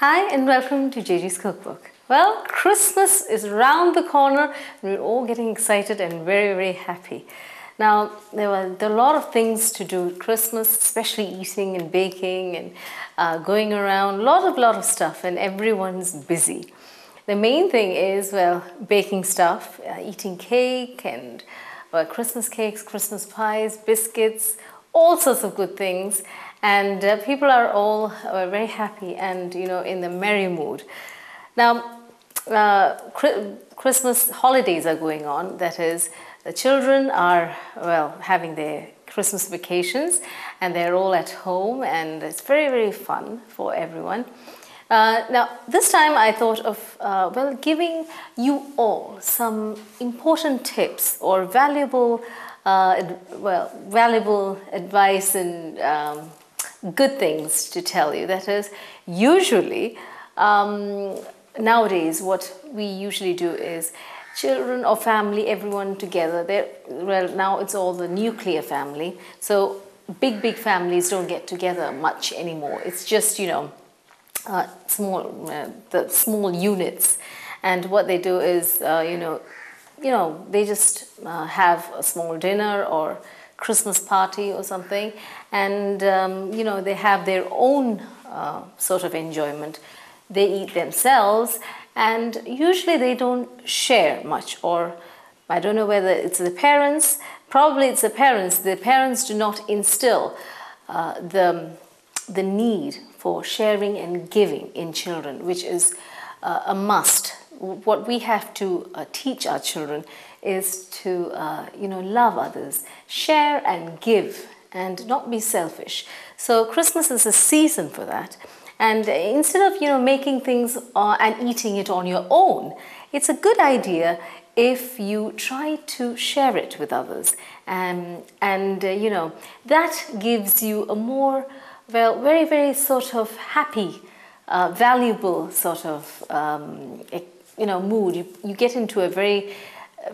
Hi and welcome to Jagee's Cookbook. Well, Christmas is around the corner and we're all getting excited and very, very happy. Now, there are a lot of things to do at Christmas, especially eating and baking and uh, going around, a lot of, lot of stuff and everyone's busy. The main thing is, well, baking stuff, uh, eating cake and well, Christmas cakes, Christmas pies, biscuits, all sorts of good things and uh, people are all uh, very happy and you know in the merry mood. Now uh, christmas holidays are going on. That is the children are well having their christmas vacations and they're all at home and it's very very fun for everyone. Uh, now this time i thought of uh, well giving you all some important tips or valuable uh, well, valuable advice and um, good things to tell you. That is, usually, um, nowadays, what we usually do is children or family, everyone together. Well, now it's all the nuclear family. So big, big families don't get together much anymore. It's just, you know, uh, small, uh, the small units. And what they do is, uh, you know, you know, they just uh, have a small dinner or Christmas party or something, and um, you know they have their own uh, sort of enjoyment. They eat themselves, and usually they don't share much. Or I don't know whether it's the parents. Probably it's the parents. The parents do not instill uh, the the need for sharing and giving in children, which is uh, a must. What we have to uh, teach our children is to uh, you know love others, share and give, and not be selfish. So Christmas is a season for that. And instead of you know making things uh, and eating it on your own, it's a good idea if you try to share it with others, um, and uh, you know that gives you a more well, very very sort of happy, uh, valuable sort of um, you know mood. You, you get into a very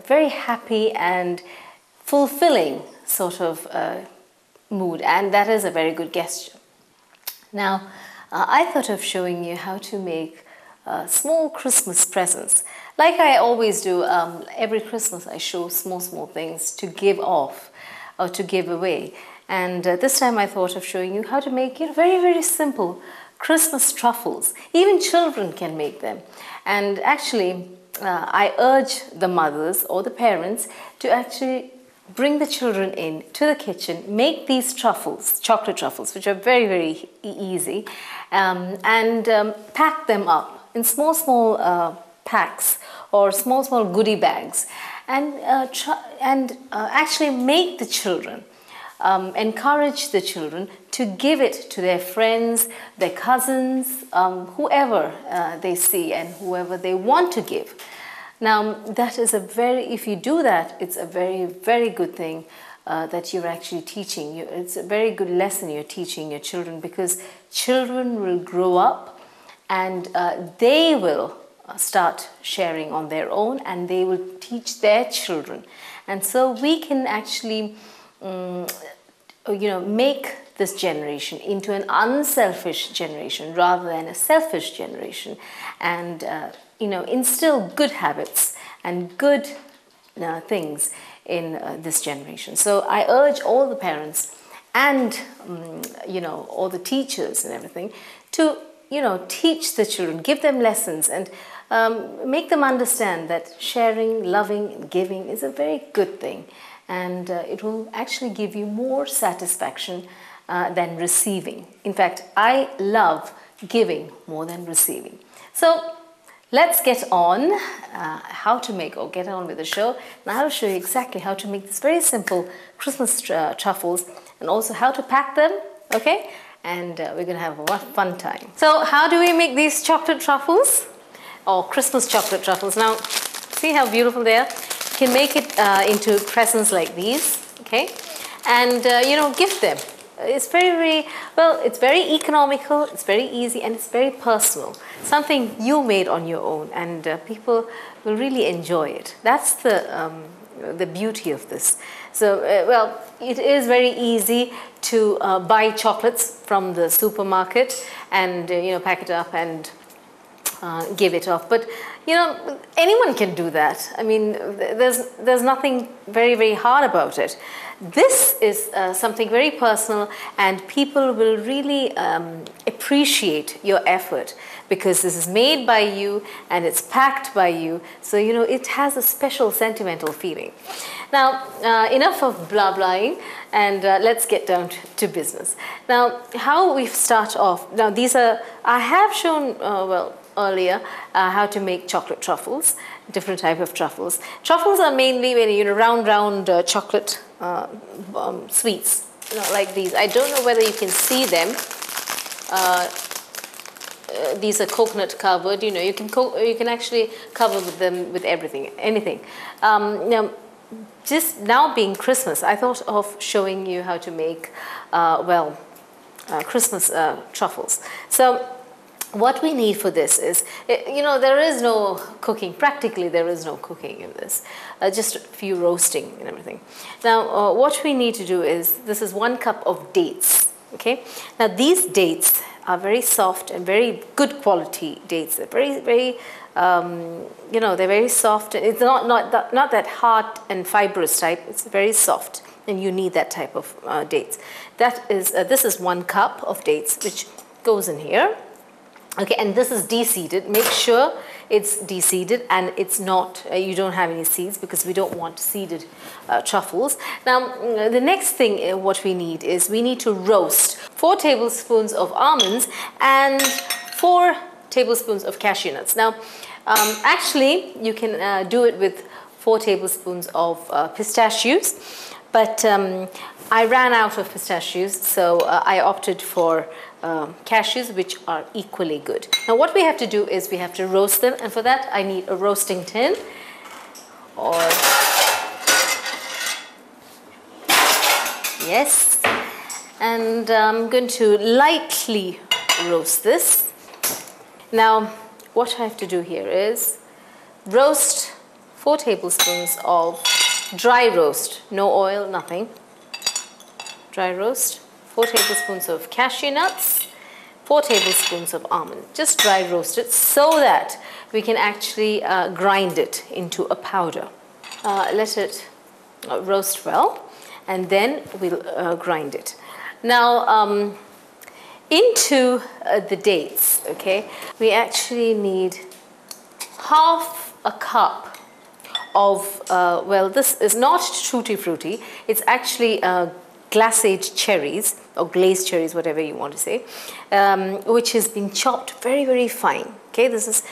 very happy and fulfilling sort of uh, mood, and that is a very good gesture. Now, uh, I thought of showing you how to make uh, small Christmas presents. Like I always do, um, every Christmas I show small, small things to give off or to give away. And uh, this time I thought of showing you how to make it very, very simple Christmas truffles. Even children can make them. And actually, uh, I urge the mothers or the parents to actually bring the children in to the kitchen, make these truffles, chocolate truffles, which are very, very easy, um, and um, pack them up in small, small uh, packs or small, small goodie bags, and, uh, and uh, actually make the children um, encourage the children to give it to their friends, their cousins, um, whoever uh, they see and whoever they want to give. Now, that is a very, if you do that, it's a very, very good thing uh, that you're actually teaching. You, it's a very good lesson you're teaching your children because children will grow up and uh, they will uh, start sharing on their own and they will teach their children. And so we can actually um, you know, make this generation into an unselfish generation rather than a selfish generation and uh, you know instill good habits and good uh, things in uh, this generation. So i urge all the parents and um, you know all the teachers and everything to you know teach the children give them lessons and um, make them understand that sharing loving and giving is a very good thing and uh, it will actually give you more satisfaction uh, than receiving. In fact, I love giving more than receiving. So let's get on uh, how to make or get on with the show. Now I'll show you exactly how to make these very simple Christmas uh, truffles and also how to pack them, okay? And uh, we're gonna have a fun time. So how do we make these chocolate truffles? Or Christmas chocolate truffles. Now, see how beautiful they are? Can make it uh, into presents like these, okay? And, uh, you know, give them. It's very, very, well, it's very economical, it's very easy, and it's very personal. Something you made on your own, and uh, people will really enjoy it. That's the, um, the beauty of this. So, uh, well, it is very easy to uh, buy chocolates from the supermarket and uh, you know pack it up and uh, give it off. But you know, anyone can do that. I mean, there's there's nothing very very hard about it. This is uh, something very personal, and people will really um, appreciate your effort because this is made by you and it's packed by you. So you know, it has a special sentimental feeling. Now, uh, enough of blah blahing, and uh, let's get down to, business. Now, how we start off. Now, these are I have shown uh, well earlier uh, how to make chocolate truffles, different type of truffles. Truffles are mainly when you know round round uh, chocolate uh, um, sweets, know, like these. I don't know whether you can see them. Uh, uh, these are coconut covered. You know, you can you can actually cover with them with everything, anything. Um, now, just now being Christmas, I thought of showing you how to make uh, well Christmas truffles. So what we need for this is, eh, you know, there is no cooking. Practically, there is no cooking in this. Uh, just a few roasting and everything. Now, uh, what we need to do is, this is one cup of dates. Okay. Now, these dates are very soft and very good quality dates. They're very, very, um, you know, they're very soft. It's not not that, not that hard and fibrous type. It's very soft, and you need that type of uh, dates. That is, uh, this is one cup of dates, which goes in here Okay, and this is de-seeded. Make sure it's de-seeded and it's not, uh, you don't have any seeds because we don't want seeded uh, truffles. Now, mm, the next thing uh, what we need is we need to roast four tablespoons of almonds and four tablespoons of cashew nuts. Now, um, actually, you can uh, do it with four tablespoons of uh, pistachios, but um, I ran out of pistachios, so I opted for um, cashews which are equally good. Now what we have to do is we have to roast them and for that I need a roasting tin or yes and I'm going to lightly roast this. Now what I have to do here is roast 4 tablespoons of dry roast, no oil, nothing, dry roast 4 tablespoons of cashew nuts, 4 tablespoons of almond. Just dry roast it so that we can actually uh, grind it into a powder. Uh, let it uh, roast well and then we'll uh, grind it. Now, um, into uh, the dates, okay, we actually need half a cup of, uh, well, this is not tutti frutti, it's actually glacé cherries or glazed cherries, whatever you want to say, um, which has been chopped very, very fine. Okay, this is,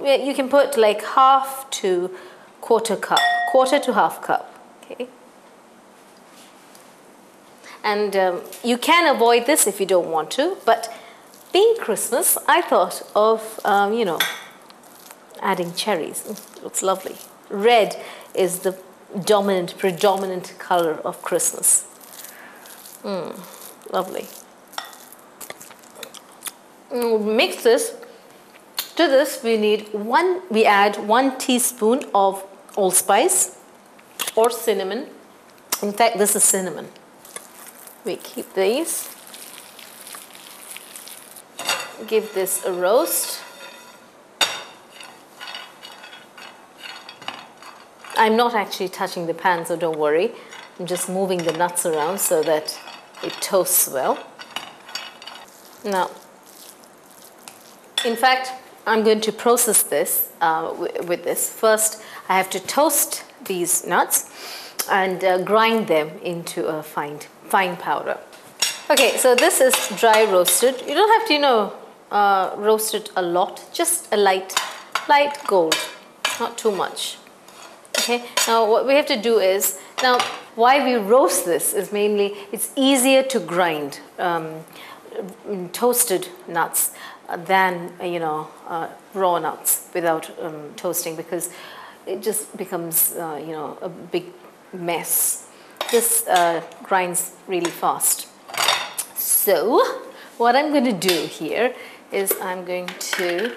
you can put like half to quarter cup, quarter to half cup. Okay. And um, you can avoid this if you don't want to, but being Christmas, I thought of, um, you know, adding cherries. It looks lovely. Red is the dominant, predominant color of Christmas. Mm, lovely. Mm, mix this. To this we need one, we add one teaspoon of allspice or cinnamon. In fact, this is cinnamon. We keep these. Give this a roast. I'm not actually touching the pan, so don't worry. I'm just moving the nuts around so that it toasts well. Now, in fact, I'm going to process this uh, with this. First, I have to toast these nuts and uh, grind them into a fine, fine powder. Okay, so this is dry roasted. You don't have to, you know, uh, roast it a lot, just a light, light gold, not too much. Okay, now what we have to do is, now why we roast this is mainly it's easier to grind um, toasted nuts than you know uh, raw nuts without um, toasting because it just becomes uh, you know a big mess. This uh, grinds really fast. So what I'm going to do here is I'm going to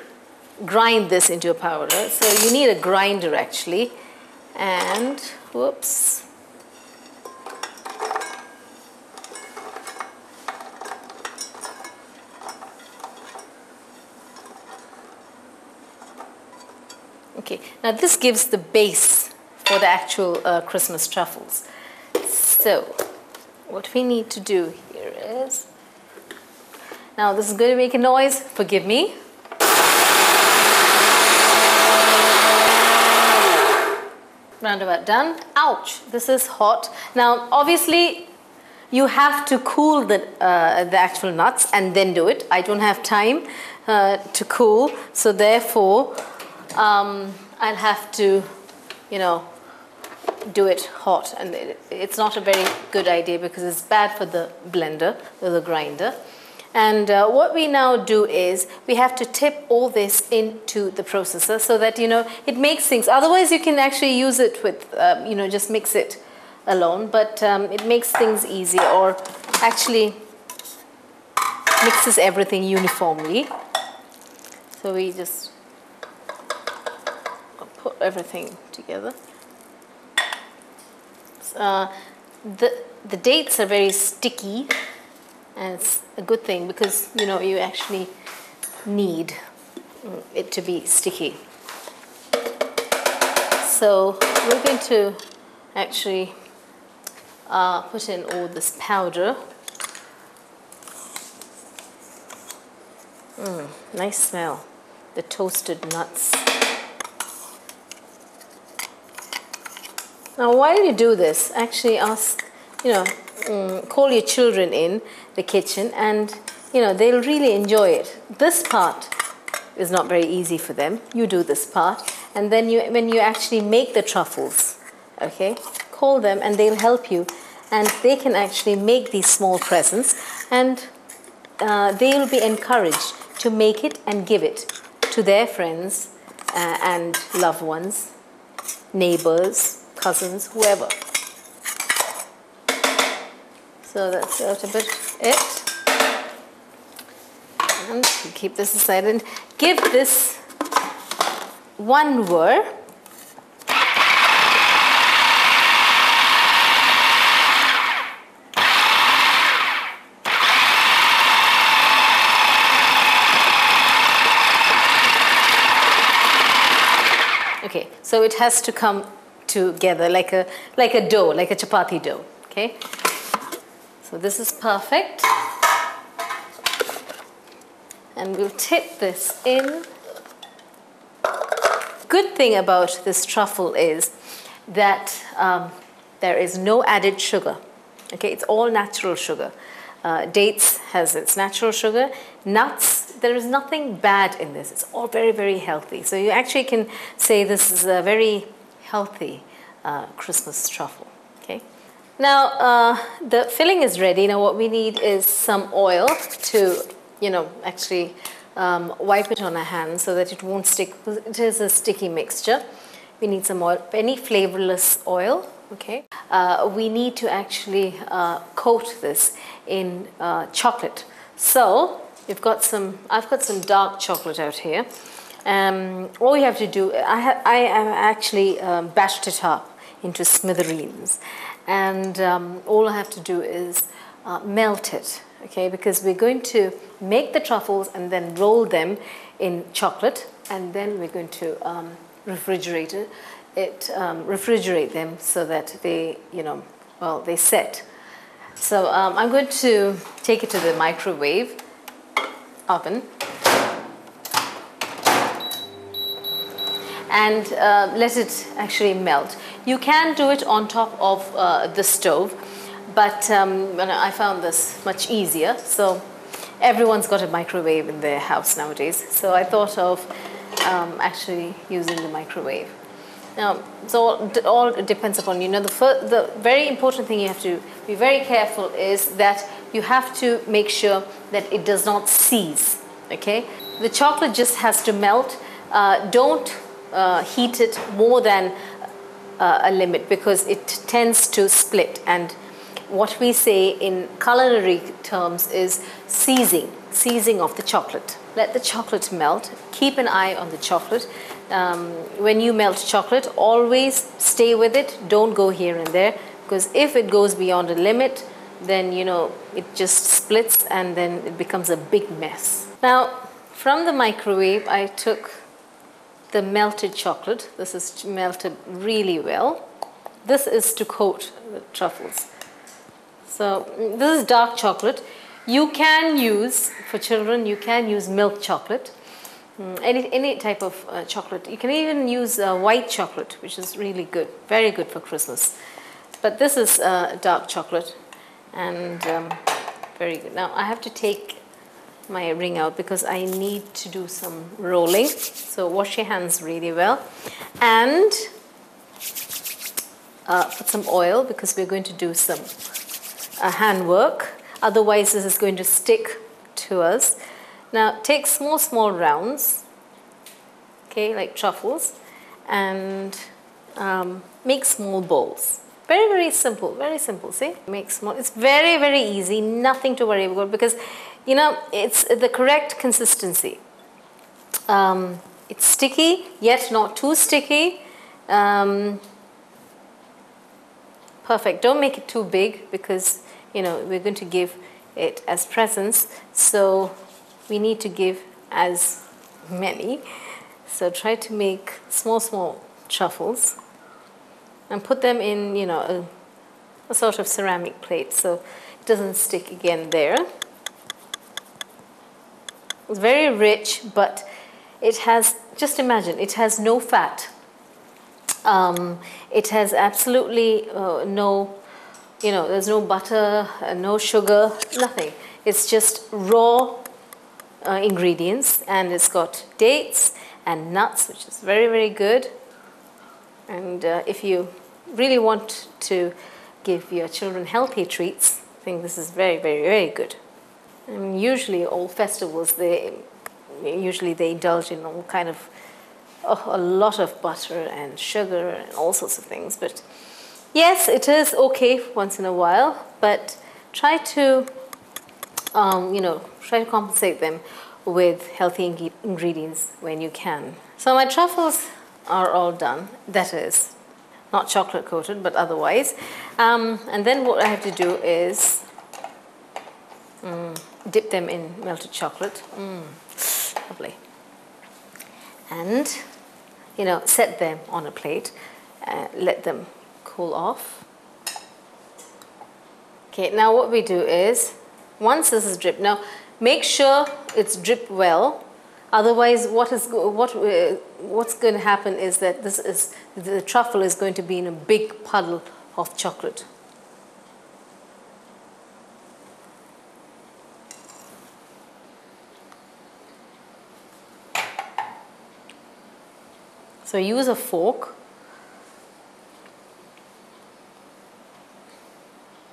grind this into a powder. So you need a grinder actually and whoops Okay, now this gives the base for the actual uh, Christmas truffles. So, what we need to do here is, now this is going to make a noise, forgive me. Roundabout done. Ouch, this is hot. Now, obviously, you have to cool the, uh, the actual nuts and then do it. I don't have time uh, to cool, so therefore, um, I'll have to, you know, do it hot. And it, it's not a very good idea because it's bad for the blender or the grinder. And uh, what we now do is we have to tip all this into the processor so that, you know, it makes things. Otherwise, you can actually use it with, um, you know, just mix it alone. But um, it makes things easy or actually mixes everything uniformly. So we just put everything together. Uh, the, the dates are very sticky and it's a good thing because you know you actually need it to be sticky. So we're going to actually uh, put in all this powder. Mm, nice smell, the toasted nuts. Now while you do this, actually ask, you know, um, call your children in the kitchen and you know they'll really enjoy it. This part is not very easy for them. You do this part and then you when you actually make the truffles okay call them and they'll help you and they can actually make these small presents and uh, they'll be encouraged to make it and give it to their friends uh, and loved ones neighbors cousins whoever so that's a little bit it. And keep this aside and give this one whir. Okay, so it has to come together like a like a dough, like a chapati dough. Okay. So this is perfect. And we'll tip this in. Good thing about this truffle is that um, there is no added sugar. Okay, it's all natural sugar. Uh, dates has its natural sugar. Nuts, there is nothing bad in this. It's all very, very healthy. So you actually can say this is a very healthy uh, Christmas truffle. Okay. Now uh, the filling is ready. Now what we need is some oil to, you know, actually um, wipe it on our hands so that it won't stick. It is a sticky mixture. We need some oil, any flavorless oil. Okay. Uh, we need to actually uh, coat this in uh, chocolate. So you've got some. I've got some dark chocolate out here. Um, all you have to do, I, ha I actually um, bashed it up into smithereens and um, all I have to do is uh, melt it, okay? Because we're going to make the truffles and then roll them in chocolate, and then we're going to um, refrigerate it, it um, refrigerate them so that they, you know, well, they set. So um, I'm going to take it to the microwave oven. And uh, let it actually melt. You can do it on top of uh, the stove, but um, I found this much easier. So everyone's got a microwave in their house nowadays. So I thought of um, actually using the microwave. Now, so all, depends upon you know the first, the very important thing you have to be very careful is that you have to make sure that it does not seize. Okay, the chocolate just has to melt. Uh, don't uh, heat it more than uh, a limit because it tends to split. And what we say in culinary terms is seizing, seizing of the chocolate. Let the chocolate melt. Keep an eye on the chocolate. Um, when you melt chocolate, always stay with it. Don't go here and there because if it goes beyond a limit, then you know it just splits and then it becomes a big mess. Now, from the microwave, I took the melted chocolate. This is melted really well. This is to coat the truffles. So mm, this is dark chocolate. You can use, for children, you can use milk chocolate. Mm, any, any type of uh, chocolate. You can even use uh, white chocolate, which is really good, very good for Christmas. But this is uh, dark chocolate and um, very good. Now I have to take my ring out because I need to do some rolling. So wash your hands really well and uh, put some oil because we're going to do some uh, hand work. Otherwise this is going to stick to us. Now take small, small rounds, okay, like truffles and um, make small bowls. Very, very simple, very simple, see? Make small, it's very, very easy, nothing to worry about because you know, it's the correct consistency. Um, it's sticky, yet not too sticky. Um, perfect. Don't make it too big because, you know, we're going to give it as presents. So we need to give as many. So try to make small, small truffles and put them in, you know, a, a sort of ceramic plate so it doesn't stick again there. Very rich, but it has, just imagine, it has no fat. Um, it has absolutely uh, no, you know, there's no butter, uh, no sugar, nothing. It's just raw uh, ingredients and it's got dates and nuts, which is very, very good. And uh, if you really want to give your children healthy treats, I think this is very, very, very good. And usually all festivals, they usually they indulge in all kind of oh, a lot of butter and sugar and all sorts of things. But yes, it is okay once in a while, but try to um, you know try to compensate them with healthy ing ingredients when you can. So my truffles are all done. That is not chocolate coated, but otherwise. Um, and then what I have to do is. Mm, dip them in melted chocolate. Mm, lovely. And, you know, set them on a plate, uh, let them cool off. Okay, now what we do is, once this is dripped, now make sure it's dripped well. Otherwise, what is what uh, what's going to happen is that this is the truffle is going to be in a big puddle of chocolate. So use a fork.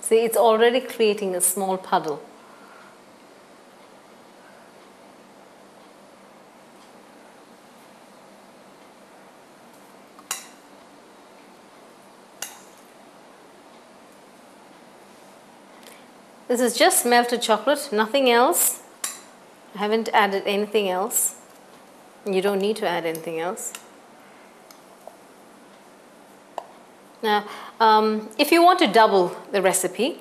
See, it's already creating a small puddle. This is just melted chocolate, nothing else. I haven't added anything else. You don't need to add anything else. Now, um, if you want to double the recipe,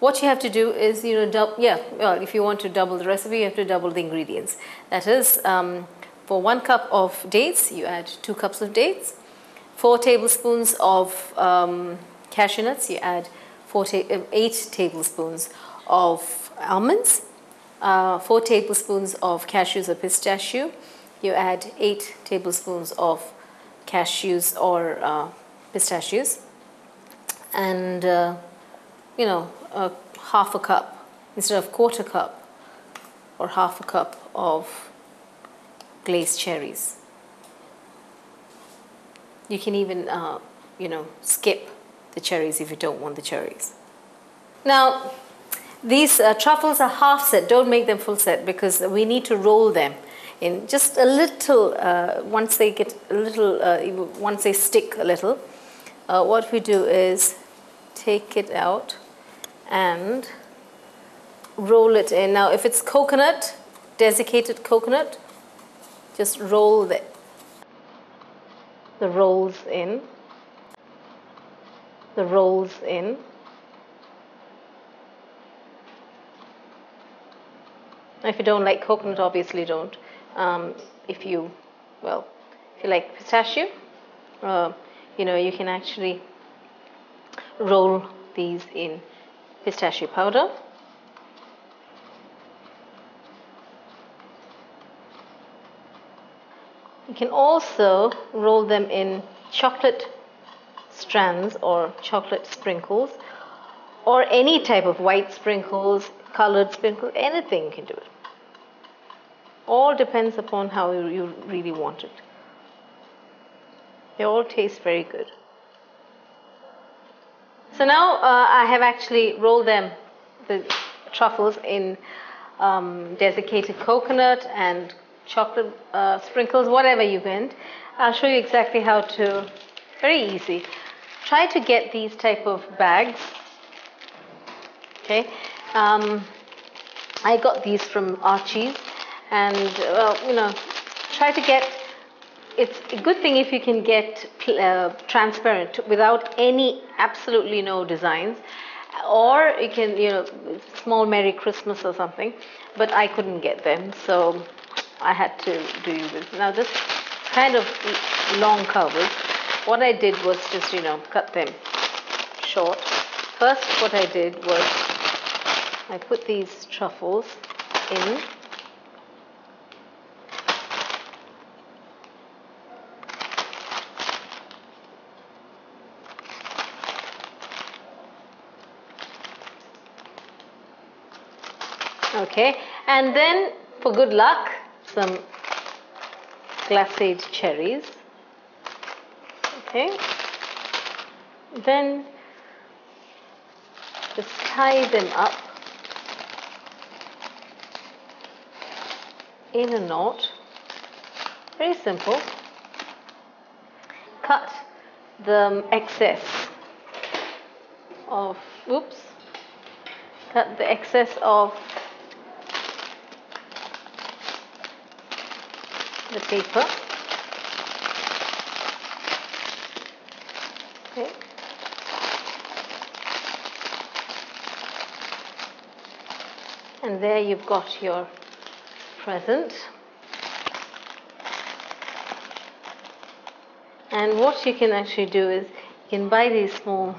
what you have to do is, you know, yeah, well, if you want to double the recipe, you have to double the ingredients. That is, um, for one cup of dates, you add two cups of dates. Four tablespoons of um, cashew nuts, you add four ta uh, eight tablespoons of almonds. Uh, four tablespoons of cashews or pistachio, you add eight tablespoons of cashews or uh, pistachios and uh, you know a half a cup instead of quarter cup or half a cup of glazed cherries. You can even uh, you know skip the cherries if you don't want the cherries. Now these uh, truffles are half set. Don't make them full set because we need to roll them in just a little uh, once they get a little uh, once they stick a little uh, what we do is take it out and roll it in. Now, if it's coconut, desiccated coconut, just roll the, the rolls in, the rolls in. If you don't like coconut, obviously don't. Um, if you, well, if you like pistachio, uh, you know, you can actually roll these in pistachio powder. You can also roll them in chocolate strands or chocolate sprinkles or any type of white sprinkles, colored sprinkles, anything you can do it. All depends upon how you really want it. They all taste very good. So now uh, I have actually rolled them, the truffles, in um, desiccated coconut and chocolate uh, sprinkles, whatever you want. I'll show you exactly how to, very easy. Try to get these type of bags. Okay, um, I got these from Archie's, and well, you know, try to get. It's a good thing if you can get uh, transparent without any, absolutely no designs, or you can, you know, small Merry Christmas or something. But I couldn't get them, so I had to do this. Now this kind of long covers, what I did was just, you know, cut them short. First what I did was I put these truffles in okay and then for good luck some glacé cherries. Okay. Then just tie them up in a knot. Very simple. Cut the um, excess of, oops, cut the excess of the paper. Okay. And there you've got your present. And what you can actually do is you can buy these small,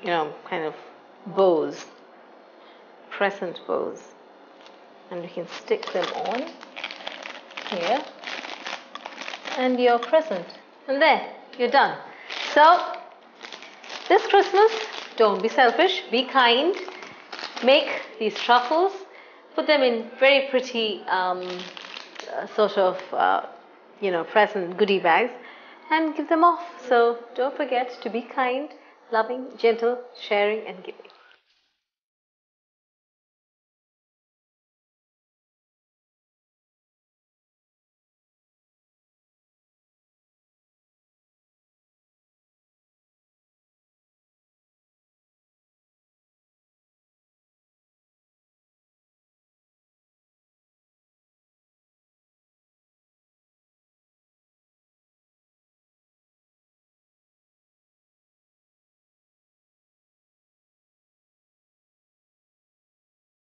you know, kind of bows, present bows, and you can stick them on here and your present. And there, you're done. So, this Christmas, don't be selfish, be kind, make these truffles, put them in very pretty um, uh, sort of, uh, you know, present goodie bags and give them off. So, don't forget to be kind, loving, gentle, sharing, and giving.